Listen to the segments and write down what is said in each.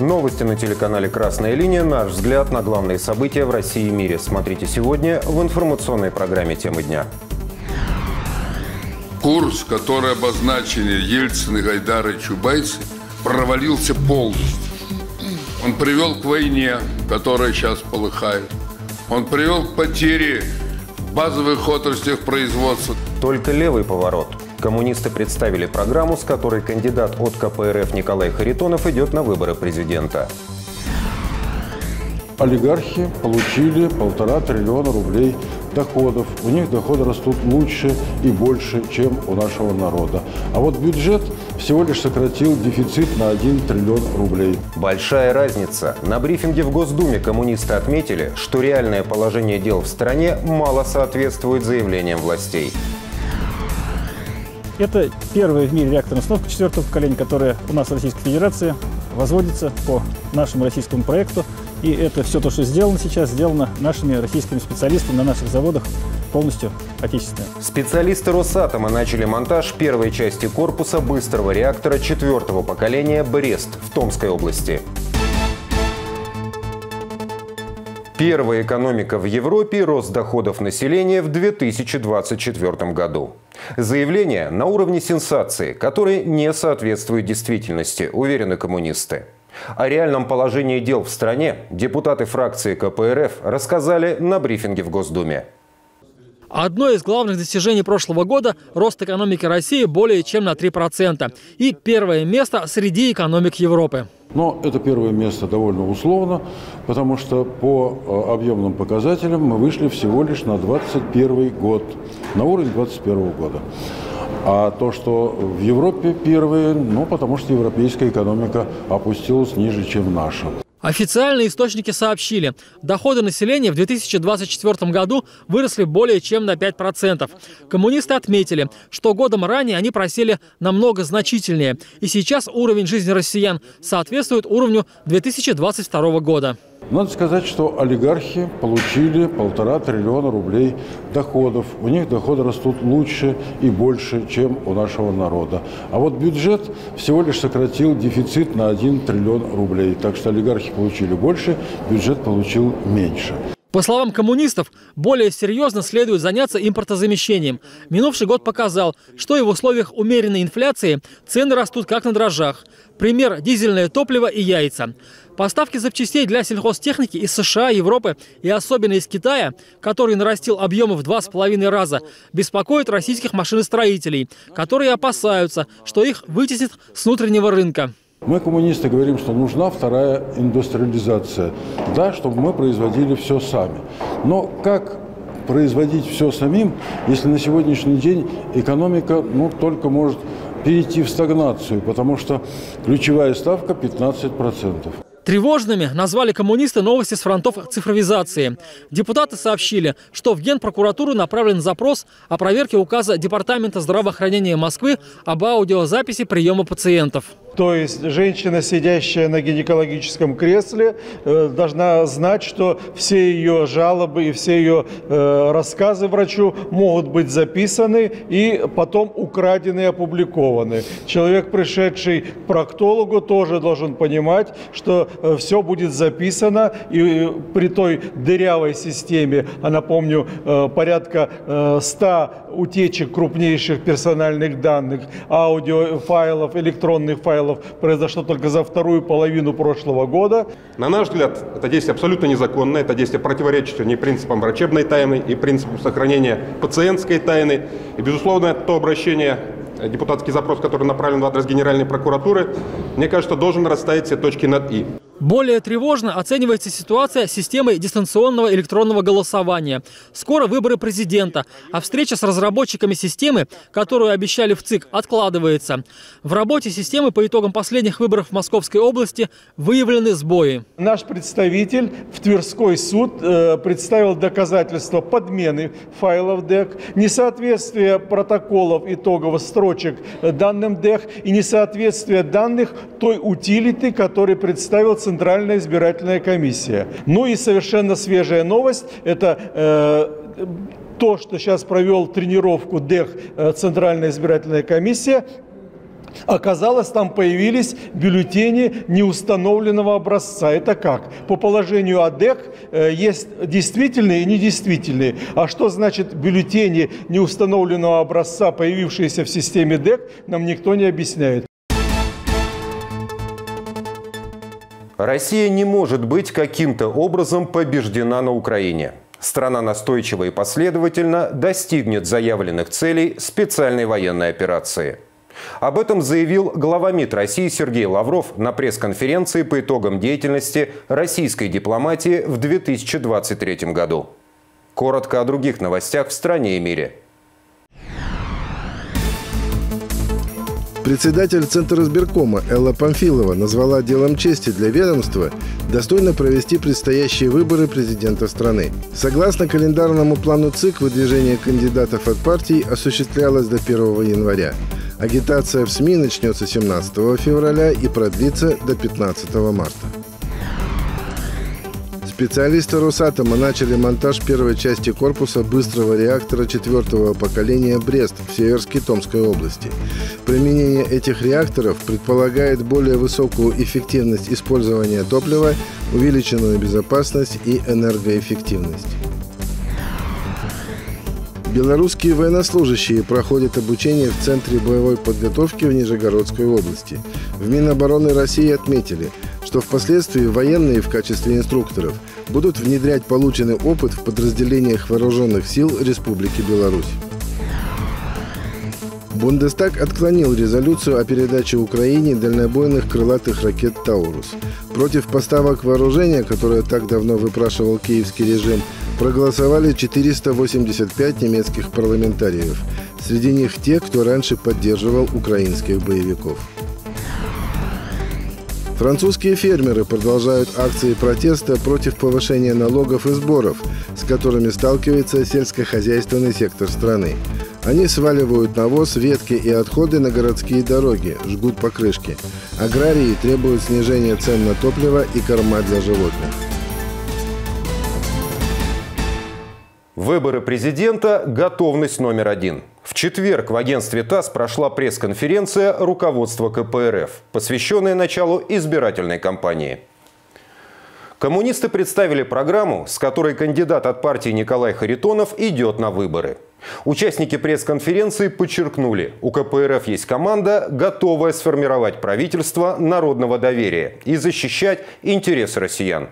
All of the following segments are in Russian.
Новости на телеканале «Красная линия». Наш взгляд на главные события в России и мире. Смотрите сегодня в информационной программе «Темы дня». Курс, который обозначили Ельцин и Гайдар и Чубайсы, провалился полностью. Он привел к войне, которая сейчас полыхает. Он привел к потере в базовых отраслях производства. Только левый поворот – Коммунисты представили программу, с которой кандидат от КПРФ Николай Харитонов идет на выборы президента. Олигархи получили полтора триллиона рублей доходов. У них доходы растут лучше и больше, чем у нашего народа. А вот бюджет всего лишь сократил дефицит на 1 триллион рублей. Большая разница. На брифинге в Госдуме коммунисты отметили, что реальное положение дел в стране мало соответствует заявлениям властей. Это первая в мире реакторная установка четвертого поколения, которая у нас в Российской Федерации возводится по нашему российскому проекту. И это все то, что сделано сейчас, сделано нашими российскими специалистами на наших заводах полностью отечественные. Специалисты Росатома начали монтаж первой части корпуса быстрого реактора четвертого поколения «Брест» в Томской области. Первая экономика в Европе – рост доходов населения в 2024 году. Заявление на уровне сенсации, которые не соответствуют действительности, уверены коммунисты. О реальном положении дел в стране депутаты фракции КПРФ рассказали на брифинге в Госдуме. Одно из главных достижений прошлого года – рост экономики России более чем на 3%. И первое место среди экономик Европы. Но это первое место довольно условно, потому что по э, объемным показателям мы вышли всего лишь на 2021 год, на уровень 2021 года. А то, что в Европе первые, ну, потому что европейская экономика опустилась ниже, чем наша. Официальные источники сообщили, доходы населения в 2024 году выросли более чем на 5%. Коммунисты отметили, что годом ранее они просели намного значительнее, и сейчас уровень жизни россиян соответствует уровню 2022 года. Надо сказать, что олигархи получили полтора триллиона рублей доходов. У них доходы растут лучше и больше, чем у нашего народа. А вот бюджет всего лишь сократил дефицит на 1 триллион рублей. Так что олигархи получили больше, бюджет получил меньше. По словам коммунистов, более серьезно следует заняться импортозамещением. Минувший год показал, что и в условиях умеренной инфляции цены растут как на дрожжах. Пример – дизельное топливо и яйца. Поставки запчастей для сельхозтехники из США, Европы и особенно из Китая, который нарастил объемы в два с половиной раза, беспокоят российских машиностроителей, которые опасаются, что их вытеснит с внутреннего рынка. Мы, коммунисты, говорим, что нужна вторая индустриализация. Да, чтобы мы производили все сами. Но как производить все самим, если на сегодняшний день экономика ну, только может перейти в стагнацию, потому что ключевая ставка 15%. Тревожными назвали коммунисты новости с фронтов цифровизации. Депутаты сообщили, что в Генпрокуратуру направлен запрос о проверке указа Департамента здравоохранения Москвы об аудиозаписи приема пациентов. То есть женщина, сидящая на гинекологическом кресле, э, должна знать, что все ее жалобы и все ее э, рассказы врачу могут быть записаны и потом украдены и опубликованы. Человек, пришедший к проктологу, тоже должен понимать, что Э, все будет записано, и при той дырявой системе, а напомню, порядка 100 утечек крупнейших персональных данных, аудиофайлов, электронных файлов произошло только за вторую половину прошлого года. На наш взгляд, это действие абсолютно незаконное, это действие противоречит не принципам врачебной тайны и принципам сохранения пациентской тайны. И, безусловно, то обращение депутатский запрос, который направлен в адрес Генеральной прокуратуры, мне кажется, должен расставить все точки над «и». Более тревожно оценивается ситуация системой дистанционного электронного голосования. Скоро выборы президента, а встреча с разработчиками системы, которую обещали в ЦИК, откладывается. В работе системы по итогам последних выборов в Московской области выявлены сбои. Наш представитель в Тверской суд э, представил доказательства подмены файлов ДЭК, несоответствие протоколов итоговых строчек данным ДЭК и несоответствие данных той утилиты, который представился Центральная избирательная комиссия. Ну и совершенно свежая новость – это э, то, что сейчас провел тренировку ДЭХ э, Центральная избирательная комиссия, Оказалось, там появились бюллетени неустановленного образца. Это как? По положению АДЭК э, есть действительные и недействительные. А что значит бюллетени неустановленного образца, появившиеся в системе ДЭК, нам никто не объясняет. Россия не может быть каким-то образом побеждена на Украине. Страна настойчиво и последовательно достигнет заявленных целей специальной военной операции – об этом заявил глава МИД России Сергей Лавров на пресс-конференции по итогам деятельности российской дипломатии в 2023 году. Коротко о других новостях в стране и мире. Председатель Центра избиркома Элла Памфилова назвала делом чести для ведомства достойно провести предстоящие выборы президента страны. Согласно календарному плану ЦИК, выдвижение кандидатов от партий осуществлялось до 1 января. Агитация в СМИ начнется 17 февраля и продлится до 15 марта. Специалисты Росатома начали монтаж первой части корпуса быстрого реактора четвертого поколения «Брест» в Северской Томской области. Применение этих реакторов предполагает более высокую эффективность использования топлива, увеличенную безопасность и энергоэффективность. Белорусские военнослужащие проходят обучение в Центре боевой подготовки в Нижегородской области. В Минобороны России отметили, что впоследствии военные в качестве инструкторов будут внедрять полученный опыт в подразделениях вооруженных сил Республики Беларусь. Бундестаг отклонил резолюцию о передаче Украине дальнобойных крылатых ракет «Таурус». Против поставок вооружения, которое так давно выпрашивал киевский режим, проголосовали 485 немецких парламентариев. Среди них те, кто раньше поддерживал украинских боевиков. Французские фермеры продолжают акции протеста против повышения налогов и сборов, с которыми сталкивается сельскохозяйственный сектор страны. Они сваливают навоз, ветки и отходы на городские дороги, жгут покрышки. Аграрии требуют снижения цен на топливо и корма для животных. Выборы президента – готовность номер один. В четверг в агентстве ТАСС прошла пресс-конференция руководства КПРФ, посвященная началу избирательной кампании. Коммунисты представили программу, с которой кандидат от партии Николай Харитонов идет на выборы. Участники пресс-конференции подчеркнули, у КПРФ есть команда, готовая сформировать правительство народного доверия и защищать интересы россиян.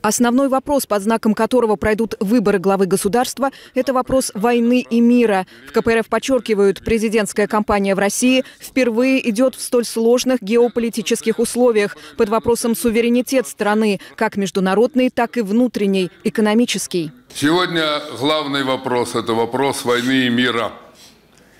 Основной вопрос, под знаком которого пройдут выборы главы государства, это вопрос войны и мира. В КПРФ подчеркивают, президентская кампания в России впервые идет в столь сложных геополитических условиях под вопросом суверенитет страны, как международный, так и внутренний, экономический. Сегодня главный вопрос – это вопрос войны и мира –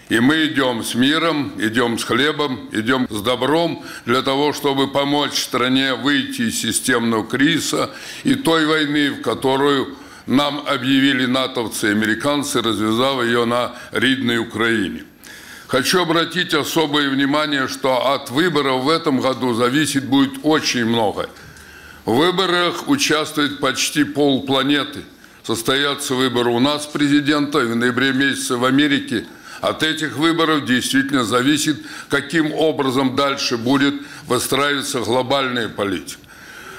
и мы идем с миром, идем с хлебом, идем с добром для того, чтобы помочь стране выйти из системного кризиса и той войны, в которую нам объявили натовцы и американцы, развязав ее на ридной Украине. Хочу обратить особое внимание, что от выборов в этом году зависит будет очень много. В выборах участвует почти полпланеты. Состоятся выборы у нас президента в ноябре месяце в Америке – от этих выборов действительно зависит, каким образом дальше будет выстраиваться глобальная политика.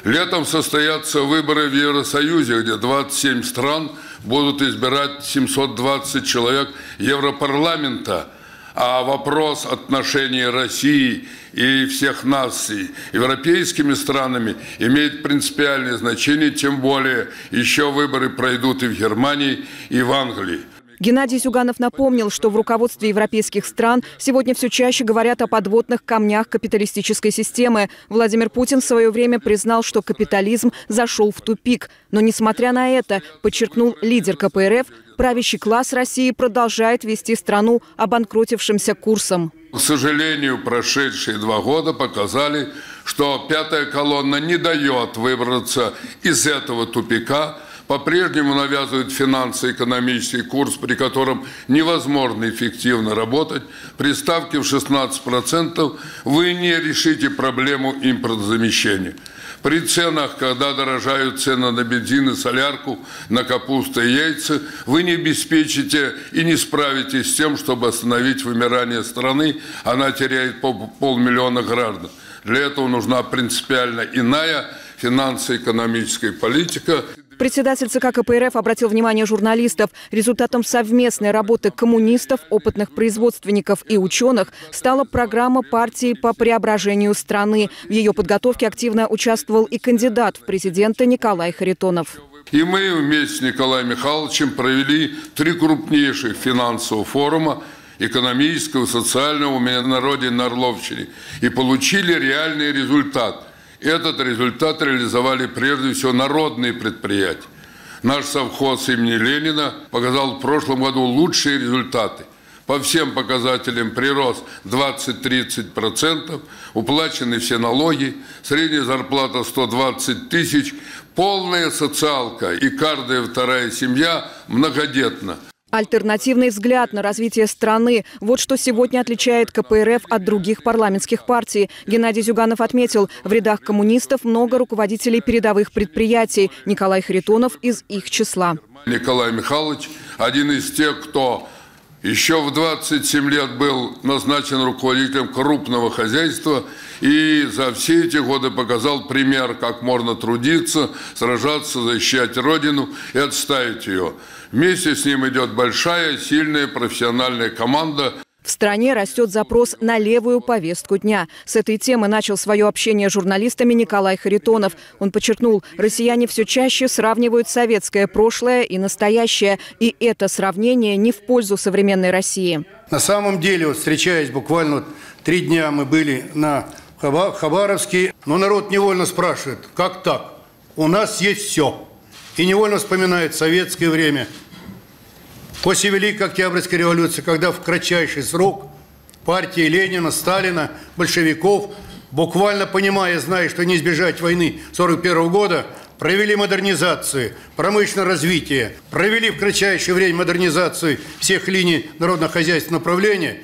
Летом состоятся выборы в Евросоюзе, где 27 стран будут избирать 720 человек Европарламента. А вопрос отношений России и всех наций европейскими странами имеет принципиальное значение, тем более еще выборы пройдут и в Германии, и в Англии. Геннадий Зюганов напомнил, что в руководстве европейских стран сегодня все чаще говорят о подводных камнях капиталистической системы. Владимир Путин в свое время признал, что капитализм зашел в тупик. Но несмотря на это, подчеркнул лидер КПРФ, правящий класс России продолжает вести страну обанкротившимся курсом. К сожалению, прошедшие два года показали, что пятая колонна не дает выбраться из этого тупика – по-прежнему навязывают финансово-экономический курс, при котором невозможно эффективно работать. При ставке в 16% вы не решите проблему импортозамещения. При ценах, когда дорожают цены на бензин и солярку, на капусту и яйца, вы не обеспечите и не справитесь с тем, чтобы остановить вымирание страны. Она теряет полмиллиона граждан. Для этого нужна принципиально иная финансово-экономическая политика. Председатель ЦК КПРФ обратил внимание журналистов. Результатом совместной работы коммунистов, опытных производственников и ученых стала программа партии по преображению страны. В ее подготовке активно участвовал и кандидат в президенты Николай Харитонов. И мы вместе с Николаем Михайловичем провели три крупнейших финансовых форума экономического, социального у меня народе на Орловщине и получили реальный результат – этот результат реализовали прежде всего народные предприятия. Наш совхоз имени Ленина показал в прошлом году лучшие результаты. По всем показателям прирост 20-30%, уплачены все налоги, средняя зарплата 120 тысяч, полная социалка и каждая вторая семья многодетна. Альтернативный взгляд на развитие страны – вот что сегодня отличает КПРФ от других парламентских партий. Геннадий Зюганов отметил, в рядах коммунистов много руководителей передовых предприятий. Николай Харитонов из их числа. Николай Михайлович – один из тех, кто еще в 27 лет был назначен руководителем крупного хозяйства и за все эти годы показал пример, как можно трудиться, сражаться, защищать Родину и отставить ее. Вместе с ним идет большая, сильная профессиональная команда. В стране растет запрос на левую повестку дня. С этой темы начал свое общение с журналистами Николай Харитонов. Он подчеркнул, россияне все чаще сравнивают советское прошлое и настоящее. И это сравнение не в пользу современной России. На самом деле, вот встречаясь буквально вот три дня мы были на Хабаровске, но народ невольно спрашивает, как так? У нас есть все. И невольно вспоминает советское время, после Великой Октябрьской революции, когда в кратчайший срок партии Ленина, Сталина, большевиков, буквально понимая, зная, что не избежать войны 1941 года, провели модернизацию, промышленное развитие, провели в кратчайшее время модернизацию всех линий народно-хозяйственного направления.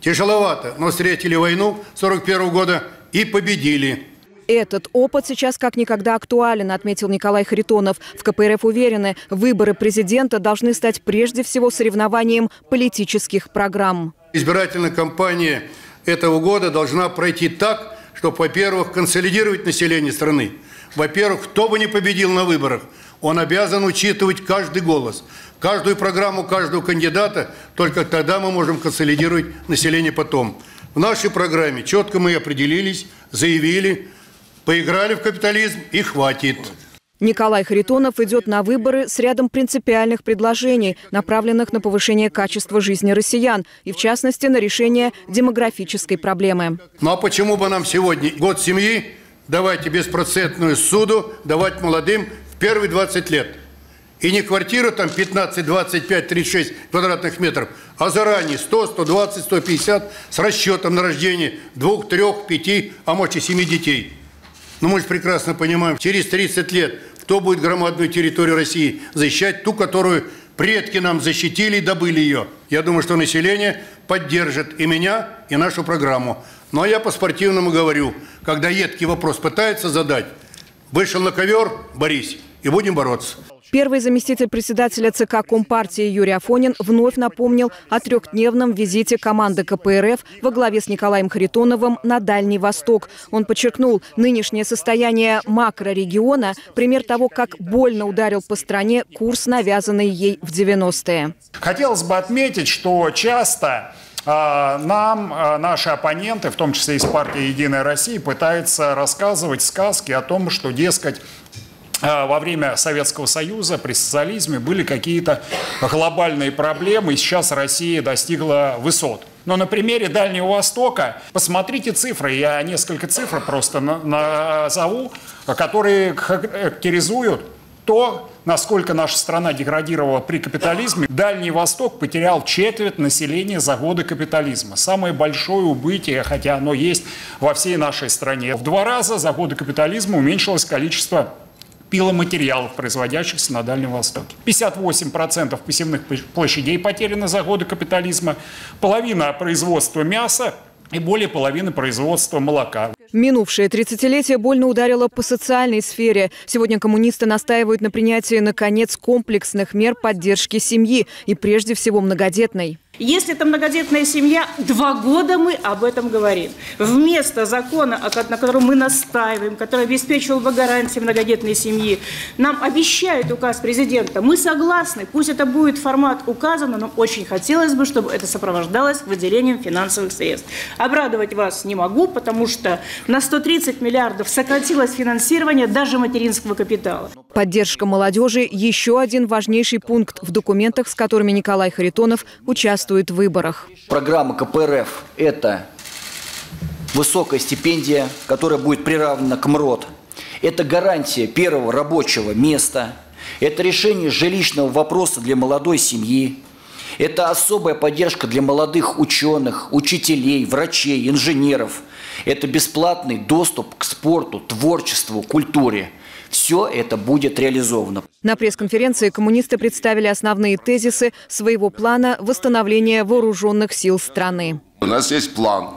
Тяжеловато, но встретили войну 1941 года и победили. Этот опыт сейчас как никогда актуален, отметил Николай Харитонов. В КПРФ уверены, выборы президента должны стать прежде всего соревнованием политических программ. Избирательная кампания этого года должна пройти так, чтобы, во-первых, консолидировать население страны. Во-первых, кто бы ни победил на выборах, он обязан учитывать каждый голос, каждую программу каждого кандидата. Только тогда мы можем консолидировать население потом. В нашей программе четко мы определились, заявили – Поиграли в капитализм и хватит. Николай Харитонов идет на выборы с рядом принципиальных предложений, направленных на повышение качества жизни россиян и, в частности, на решение демографической проблемы. Ну а почему бы нам сегодня год семьи давайте беспроцентную суду давать молодым в первые 20 лет? И не квартиру там 15, 25, 36 квадратных метров, а заранее 100, 120, 150 с расчетом на рождение двух, трех, пяти, а может и семи детей. Но мы же прекрасно понимаем, через 30 лет кто будет громадную территорию России защищать, ту, которую предки нам защитили и добыли ее. Я думаю, что население поддержит и меня, и нашу программу. Но я по-спортивному говорю, когда едкий вопрос пытается задать, вышел на ковер, борись, и будем бороться. Первый заместитель председателя ЦК Компартии Юрий Афонин вновь напомнил о трехдневном визите команды КПРФ во главе с Николаем Харитоновым на Дальний Восток. Он подчеркнул, нынешнее состояние макрорегиона – пример того, как больно ударил по стране курс, навязанный ей в 90-е. Хотелось бы отметить, что часто а, нам а, наши оппоненты, в том числе из партии «Единая Россия», пытаются рассказывать сказки о том, что, дескать, во время Советского Союза, при социализме были какие-то глобальные проблемы, и сейчас Россия достигла высот. Но на примере Дальнего Востока, посмотрите цифры, я несколько цифр просто назову, которые характеризуют то, насколько наша страна деградировала при капитализме. Дальний Восток потерял четверть населения за годы капитализма. Самое большое убытие, хотя оно есть во всей нашей стране. В два раза за годы капитализма уменьшилось количество пиломатериалов, производящихся на Дальнем Востоке. 58% посевных площадей потеряно за годы капитализма, половина производства мяса и более половины производства молока. Минувшее 30-летие больно ударило по социальной сфере. Сегодня коммунисты настаивают на принятии, наконец, комплексных мер поддержки семьи и прежде всего многодетной. Если это многодетная семья, два года мы об этом говорим. Вместо закона, на котором мы настаиваем, который обеспечивал бы гарантии многодетной семьи, нам обещают указ президента. Мы согласны, пусть это будет формат указано, но очень хотелось бы, чтобы это сопровождалось выделением финансовых средств. Обрадовать вас не могу, потому что на 130 миллиардов сократилось финансирование даже материнского капитала. Поддержка молодежи – еще один важнейший пункт в документах, с которыми Николай Харитонов участвует в выборах. Программа КПРФ – это высокая стипендия, которая будет приравнена к МРОД. Это гарантия первого рабочего места. Это решение жилищного вопроса для молодой семьи. Это особая поддержка для молодых ученых, учителей, врачей, инженеров. Это бесплатный доступ к спорту, творчеству, культуре – все это будет реализовано. На пресс-конференции коммунисты представили основные тезисы своего плана восстановления вооруженных сил страны. У нас есть план,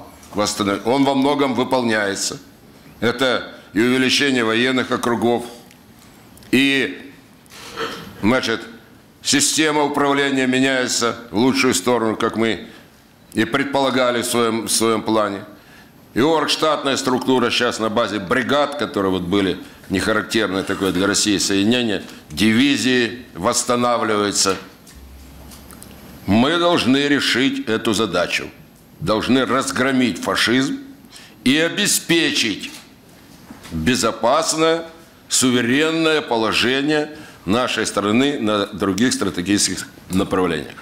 он во многом выполняется. Это и увеличение военных округов, и значит, система управления меняется в лучшую сторону, как мы и предполагали в своем, в своем плане. И оргштатная структура сейчас на базе бригад, которые вот были нехарактерное такое для России соединение, дивизии восстанавливаются. Мы должны решить эту задачу. Должны разгромить фашизм и обеспечить безопасное, суверенное положение нашей страны на других стратегических направлениях.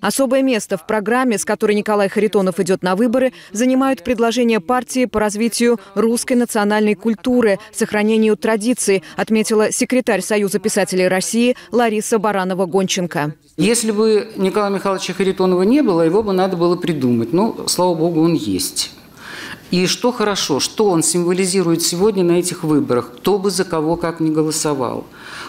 Особое место в программе, с которой Николай Харитонов идет на выборы, занимают предложения партии по развитию русской национальной культуры, сохранению традиций, отметила секретарь Союза писателей России Лариса Баранова-Гонченко. Если бы Николая Михайловича Харитонова не было, его бы надо было придумать. Но, слава богу, он есть. И что хорошо, что он символизирует сегодня на этих выборах, кто бы за кого как ни голосовал.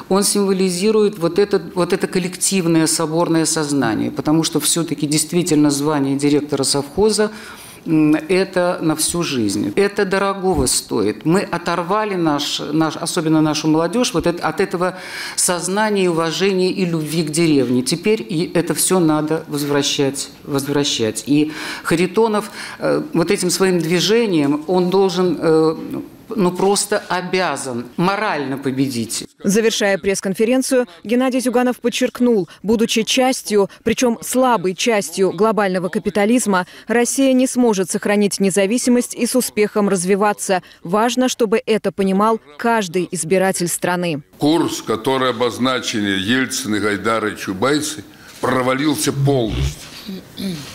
Он символизирует вот это, вот это коллективное соборное сознание, потому что все-таки действительно звание директора совхоза это на всю жизнь. Это дорогого стоит. Мы оторвали наш, наш, особенно нашу молодежь вот это, от этого сознания, уважения и любви к деревне. Теперь и это все надо возвращать. возвращать. И Харитонов э, вот этим своим движением, он должен э, ну, просто обязан морально победить. Завершая пресс-конференцию, Геннадий Зюганов подчеркнул, будучи частью, причем слабой частью глобального капитализма, Россия не сможет сохранить независимость и с успехом развиваться. Важно, чтобы это понимал каждый избиратель страны. Курс, который обозначили Ельцин и Гайдар и Чубайсы, провалился полностью.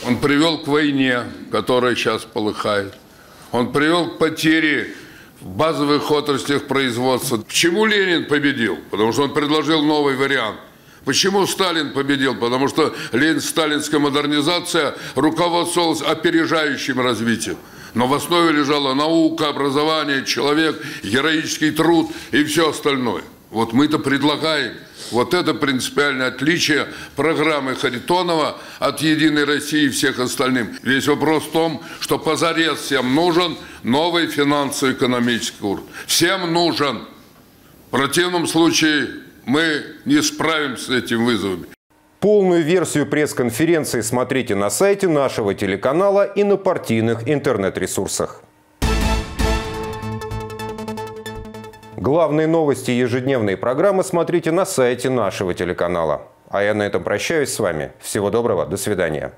Он привел к войне, которая сейчас полыхает. Он привел к потере в базовых отраслях производства. Почему Ленин победил? Потому что он предложил новый вариант. Почему Сталин победил? Потому что Ленин, сталинская модернизация руководствовалась опережающим развитием. Но в основе лежала наука, образование, человек, героический труд и все остальное. Вот мы-то предлагаем вот это принципиальное отличие программы Харитонова от «Единой России» и всех остальных. Весь вопрос в том, что позарез всем нужен новый финансово-экономический курс. Всем нужен. В противном случае мы не справимся с этим вызовами. Полную версию пресс-конференции смотрите на сайте нашего телеканала и на партийных интернет-ресурсах. Главные новости ежедневной программы смотрите на сайте нашего телеканала. А я на этом прощаюсь с вами. Всего доброго, до свидания.